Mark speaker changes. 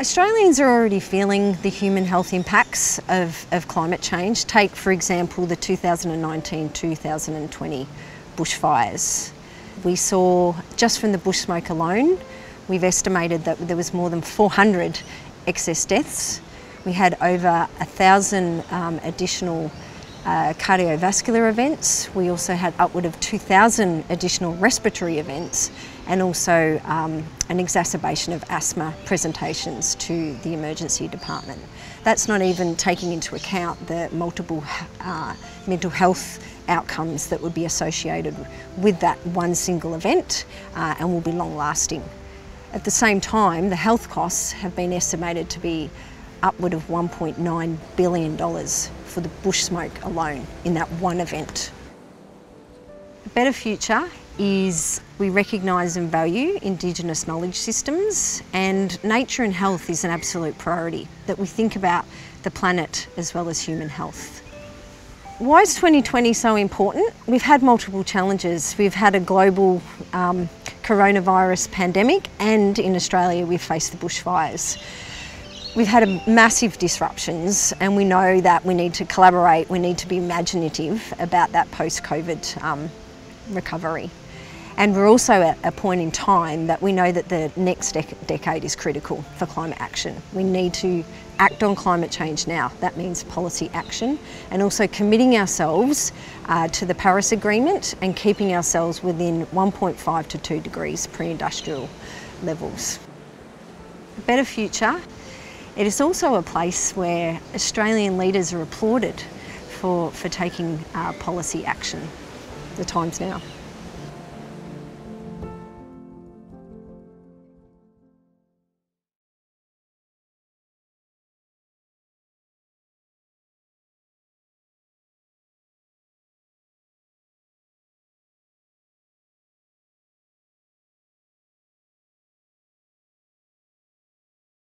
Speaker 1: Australians are already feeling the human health impacts of, of climate change. Take, for example, the 2019-2020 bushfires. We saw, just from the bush smoke alone, we've estimated that there was more than 400 excess deaths. We had over a thousand um, additional uh, cardiovascular events. We also had upward of 2,000 additional respiratory events and also um, an exacerbation of asthma presentations to the emergency department. That's not even taking into account the multiple uh, mental health outcomes that would be associated with that one single event uh, and will be long lasting. At the same time, the health costs have been estimated to be upward of $1.9 billion for the bush smoke alone in that one event. A better future is we recognise and value Indigenous knowledge systems and nature and health is an absolute priority, that we think about the planet as well as human health. Why is 2020 so important? We've had multiple challenges. We've had a global um, coronavirus pandemic and in Australia we've faced the bushfires. We've had massive disruptions and we know that we need to collaborate, we need to be imaginative about that post-COVID um, recovery. And we're also at a point in time that we know that the next dec decade is critical for climate action. We need to act on climate change now. That means policy action and also committing ourselves uh, to the Paris Agreement and keeping ourselves within 1.5 to 2 degrees pre-industrial levels. A better future. It is also a place where Australian leaders are applauded for, for taking uh, policy action. The time's now.